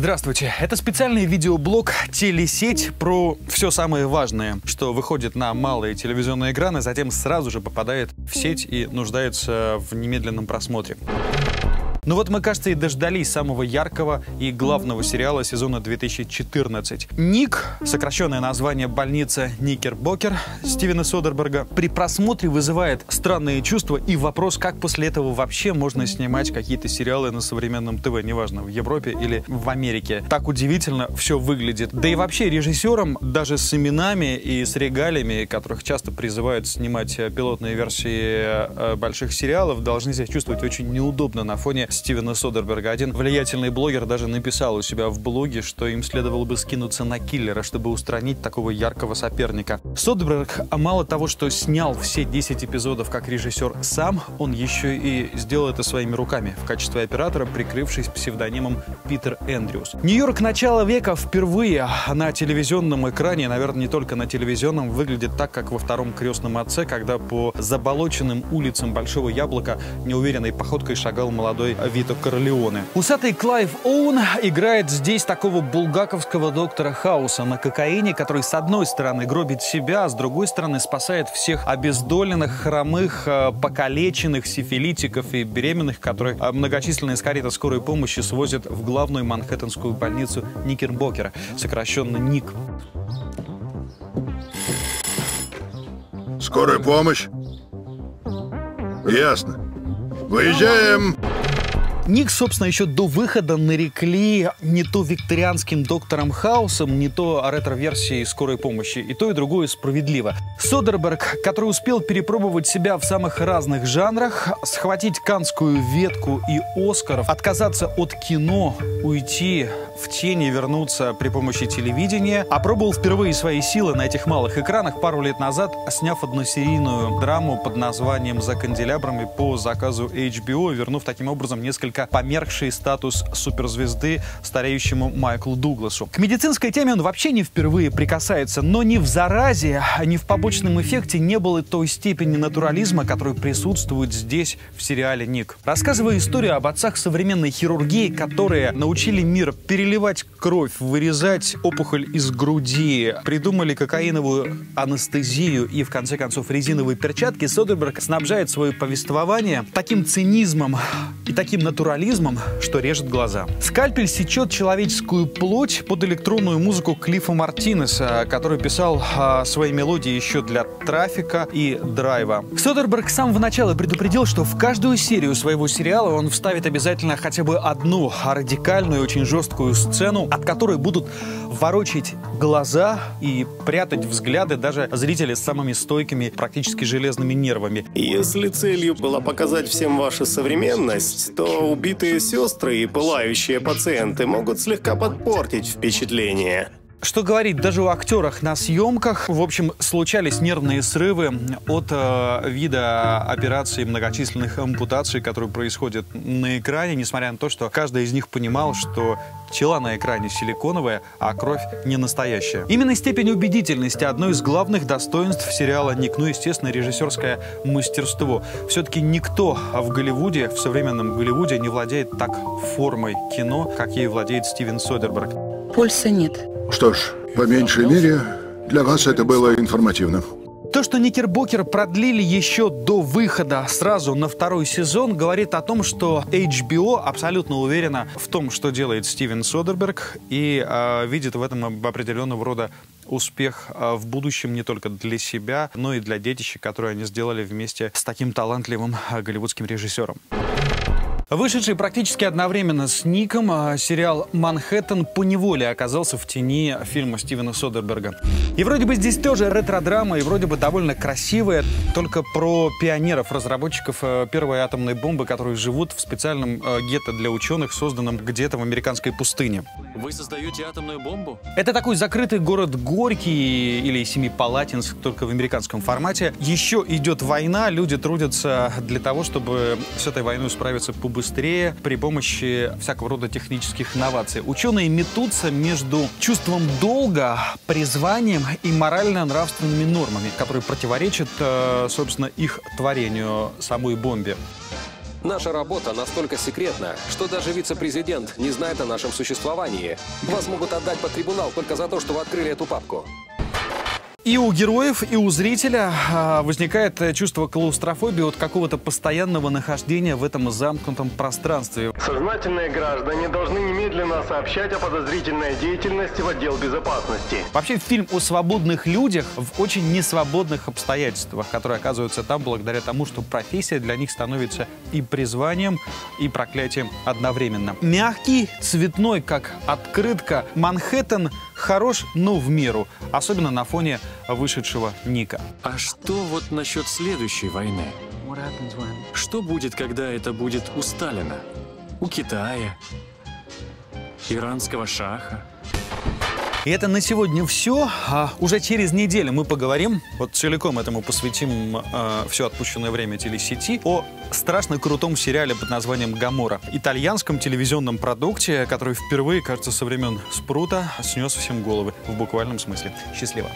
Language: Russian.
Здравствуйте, это специальный видеоблог «Телесеть» про все самое важное, что выходит на малые телевизионные экраны, затем сразу же попадает в сеть и нуждается в немедленном просмотре. Ну вот мы, кажется, и дождались самого яркого и главного сериала сезона 2014. «Ник», сокращенное название больница Никербокер Стивена Содерберга, при просмотре вызывает странные чувства и вопрос, как после этого вообще можно снимать какие-то сериалы на современном ТВ, неважно, в Европе или в Америке. Так удивительно все выглядит. Да и вообще режиссерам, даже с именами и с регалиями, которых часто призывают снимать э, пилотные версии э, больших сериалов, должны себя чувствовать очень неудобно на фоне Стивена Содерберга. Один влиятельный блогер даже написал у себя в блоге, что им следовало бы скинуться на киллера, чтобы устранить такого яркого соперника. Содерберг а мало того, что снял все 10 эпизодов как режиссер сам, он еще и сделал это своими руками в качестве оператора, прикрывшись псевдонимом Питер Эндрюс. Нью-Йорк начала века впервые на телевизионном экране, наверное, не только на телевизионном, выглядит так, как во втором крестном отце, когда по заболоченным улицам Большого Яблока неуверенной походкой шагал молодой Вито Корлеоне. Усатый Клайв Оуэн играет здесь такого булгаковского доктора Хауса на кокаине, который с одной стороны гробит себя, а с другой стороны спасает всех обездоленных, хромых, э, покалеченных, сифилитиков и беременных, которые э, многочисленные с кареты скорой помощи свозят в главную манхэттенскую больницу Никербокера, сокращенно НИК. Скорая помощь? Ясно. Выезжаем! Ник, собственно, еще до выхода нарекли не то викторианским доктором Хаусом, не то ретро-версией скорой помощи. И то, и другое справедливо. Содерберг, который успел перепробовать себя в самых разных жанрах, схватить канскую ветку и Оскаров, отказаться от кино, уйти в тени, вернуться при помощи телевидения, опробовал впервые свои силы на этих малых экранах пару лет назад, сняв односерийную драму под названием «За канделябрами» по заказу HBO, вернув таким образом несколько несколько померкший статус суперзвезды стареющему Майклу Дугласу. К медицинской теме он вообще не впервые прикасается, но ни в заразе, ни в побочном эффекте не было той степени натурализма, который присутствует здесь, в сериале «Ник». Рассказывая историю об отцах современной хирургии, которые научили мир переливать кровь, вырезать опухоль из груди, придумали кокаиновую анестезию и, в конце концов, резиновые перчатки, Содерберг снабжает свое повествование таким цинизмом и таким натурализмом, натурализмом, что режет глаза. Скальпель сечет человеческую плоть под электронную музыку Клиффа Мартинеса, который писал а, свои мелодии еще для трафика и драйва. Содерберг с самого начала предупредил, что в каждую серию своего сериала он вставит обязательно хотя бы одну радикальную, очень жесткую сцену, от которой будут ворочить глаза и прятать взгляды даже зрители с самыми стойкими, практически железными нервами. Если целью была показать всем вашу современность, то убитые сестры и пылающие пациенты могут слегка подпортить впечатление. Что говорить, даже у актерах на съемках, в общем, случались нервные срывы от э, вида операций многочисленных ампутаций, которые происходят на экране, несмотря на то, что каждый из них понимал, что тела на экране силиконовые, а кровь не настоящая. Именно степень убедительности одно из главных достоинств сериала «Ник», ну, естественно, режиссерское мастерство. Все-таки никто в Голливуде, в современном Голливуде не владеет так формой кино, как ей владеет Стивен Содерберг. Пульса нет. Что ж, по меньшей мере, для вас это было информативно. То, что Никербокер продлили еще до выхода сразу на второй сезон, говорит о том, что HBO абсолютно уверена в том, что делает Стивен Содерберг, и э, видит в этом определенного рода успех э, в будущем не только для себя, но и для детища, которые они сделали вместе с таким талантливым э, голливудским режиссером. Вышедший практически одновременно с Ником, а, сериал «Манхэттен» по неволе оказался в тени фильма Стивена Содерберга. И вроде бы здесь тоже ретро-драма, и вроде бы довольно красивая, только про пионеров, разработчиков э, первой атомной бомбы, которые живут в специальном э, гетто для ученых, созданном где-то в американской пустыне. Вы создаете атомную бомбу? Это такой закрытый город Горький или Семипалатинск, только в американском формате. Еще идет война, люди трудятся для того, чтобы с этой войной справиться по быстрее при помощи всякого рода технических инноваций. Ученые метутся между чувством долга, призванием и морально-нравственными нормами, которые противоречат, э, собственно, их творению, самой бомбе. Наша работа настолько секретна, что даже вице-президент не знает о нашем существовании. Вас могут отдать под трибунал только за то, что вы открыли эту папку. И у героев, и у зрителя а, возникает э, чувство клаустрофобии от какого-то постоянного нахождения в этом замкнутом пространстве. Сознательные граждане должны немедленно сообщать о подозрительной деятельности в отдел безопасности. Вообще фильм о свободных людях в очень несвободных обстоятельствах, которые оказываются там благодаря тому, что профессия для них становится и призванием, и проклятием одновременно. Мягкий, цветной, как открытка, Манхэттен хорош, но в меру, особенно на фоне вышедшего Ника. А что вот насчет следующей войны? Что будет, когда это будет у Сталина? У Китая? Иранского шаха? И это на сегодня все. А уже через неделю мы поговорим, вот целиком этому посвятим э, все отпущенное время телесети, о страшно крутом сериале под названием «Гамора». Итальянском телевизионном продукте, который впервые, кажется, со времен Спрута снес всем головы, в буквальном смысле. Счастливо.